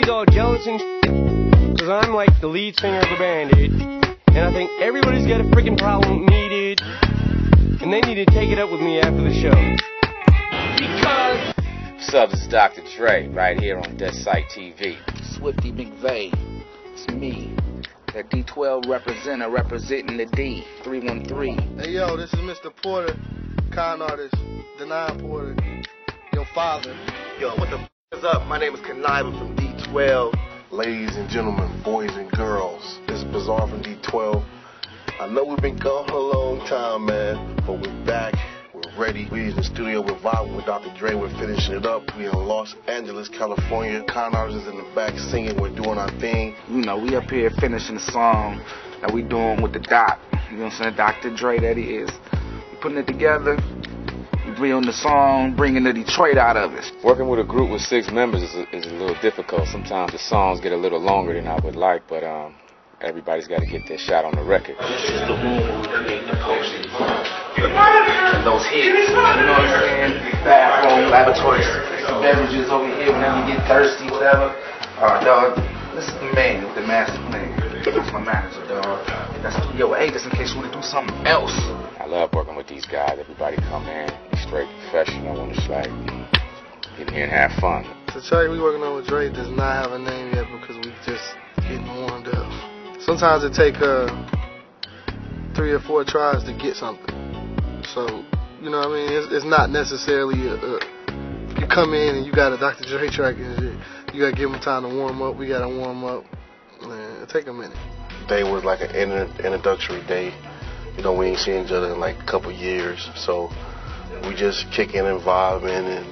everybody's all jealous and Cause I'm like the lead singer of the band, dude. And I think everybody's got a freaking problem with me, dude. And they need to take it up with me after the show. Because. What's up? This is Dr. Dre right here on Death Site TV. Swifty McVay. It's me. That D12 representative representing the D. 313. Hey yo, this is Mr. Porter, Kon Artis, Denaun Porter, your father. Yo, what the f is up? My name is Kuniva from D12. Ladies and gentlemen, boys and girls, this is Bizarre from D12. I know we've been gone for a long time, man, but we're back. We're ready. We're in the studio. We're vibing with Dr. Dre. We're finishing it up. We're in Los Angeles, California. Con artists is in the back singing. We're doing our thing. You know, we up here finishing the song that we doing with the doc. You know what I'm saying? Dr. Dre, that he is. We putting it together. We bring the song, bringing the Detroit out of it. Working with a group with six members is a, is a little difficult. Sometimes the songs get a little longer than I would like, but um, everybody's got to get their shot on the record. This is the room where we create the potions. And those hits. You know what I'm saying? Bathroom, laboratories, some beverages over here whenever you get thirsty, whatever. Alright, dog. This is the man with the master plan. That's my manager, dog. That's yo, hey, just in case you want to do something else. I love working with these guys. Everybody come in, be straight professional, and it's like get in here and have fun. The track we working on with Dre does not have a name yet because we just getting warmed up. Sometimes it take uh three or four tries to get something. So, you know what I mean? It's, it's not necessarily a, a you come in and you got a Dr. Dre track and shit. You gotta give them time to warm up. We gotta warm up. Man, take a minute. Day was like an inter- introductory day. You know, we ain't seen each other in like a couple years, so we just kick in and vibing, and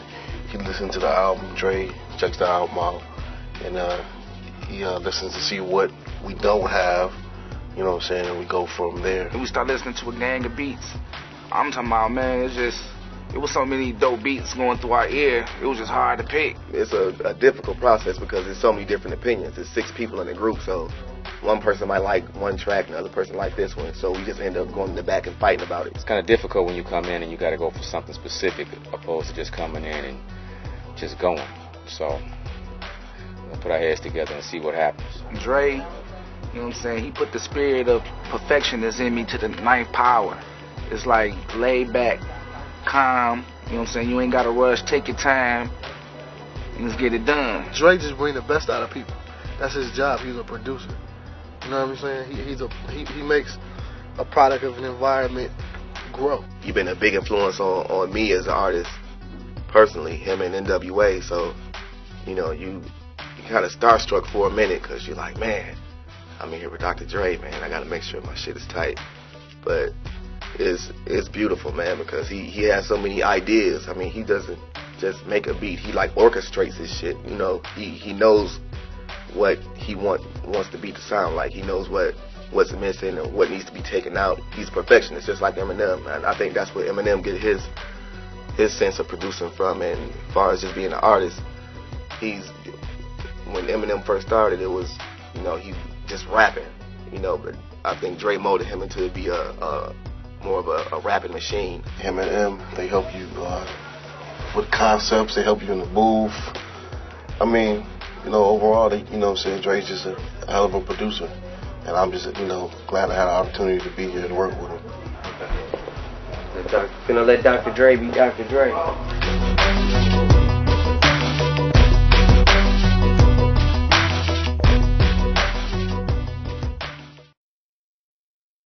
he listened to the album. Dre checks the album out, and uh, he uh, listens to see what we don't have. You know what I'm saying? And we go from there. And we start listening to a gang of beats. I'm talking about, man, it's just, it was so many dope beats going through our ear, it was just hard to pick. It's a, a difficult process because there's so many different opinions. There's six people in the group, so one person might like one track, and the other person like this one. So we just end up going in the back and fighting about it. It's kind of difficult when you come in and you got to go for something specific opposed to just coming in and just going. So we'll put our heads together and see what happens. Dre, you know what I'm saying? He put the spirit of perfectionist in me to the ninth power. It's like laid back, calm. You know what I'm saying? You ain't got to rush. Take your time and let's get it done. Dre just bring the best out of people. That's his job. He's a producer. You know what I'm saying? He, he's a he, he makes a product of an environment grow. You've been a big influence on, on me as an artist, personally, him and NWA. So, you know, you you kind of starstruck for a minute because you're like, man, I'm in here with Dr. Dre, man. I got to make sure my shit is tight. But it's it's beautiful, man, because he he has so many ideas. I mean, he doesn't just make a beat. He like orchestrates his shit. You know, he he knows what he want wants the beat to sound like. He knows what what's missing and what needs to be taken out. He's a perfectionist, just like Eminem. And I think that's where Eminem get his his sense of producing from. And as far as just being an artist, he's when Eminem first started, it was you know he just rapping, you know. But I think Dre molded him into be a, a more of a, a rapping machine. Him and M, they help you uh, with concepts. They help you in the booth. I mean, you know, overall, they, you know, what I'm saying Dre's just a hell of a producer, and I'm just, you know, glad I had an opportunity to be here to work with him. Gonna let Dr. Dre be Dr. Dre.